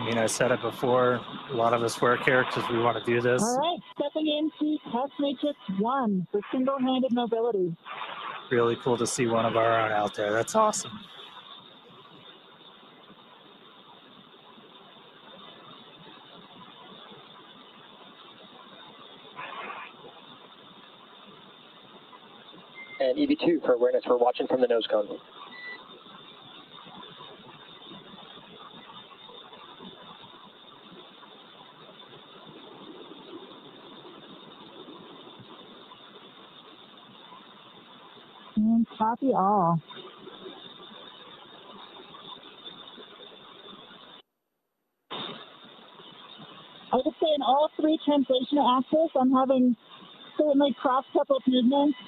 mean, I said it before. A lot of us work here because we want to do this. All right, stepping into test matrix one for single-handed mobility. Really cool to see one of our own out there. That's awesome. And EV2 for awareness, we're watching from the nose cone. And copy all. I would say in all three translational axes, I'm having certainly cross-coupled movements